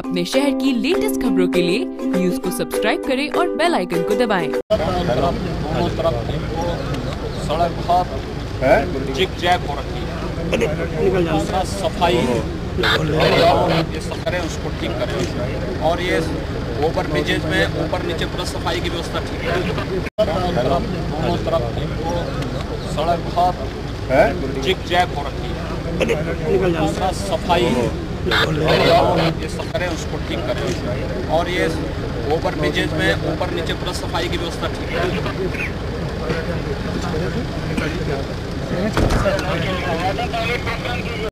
अपने शहर की लेटेस्ट खबरों के लिए न्यूज़ को सब्सक्राइब करें और बेल आइकन को दबाएँ। दोनों तरफ़ सड़क बहुत चिक जैक हो रखी है। दूसरा सफ़ाई करें उसको ठीक करें। और ये ओवर ब्रिजेज में ऊपर नीचे पूरा सफ़ाई की व्यवस्था ठीक है। दोनों तरफ़ इनको सड़क बहुत चिक जैक हो रखी है? दूसरा सफ़ाई ये सब करें उसको ठीक करें और ये ओवर ब्रिजेज में ऊपर नीचे पूरा सफ़ाई की व्यवस्था ठीक है।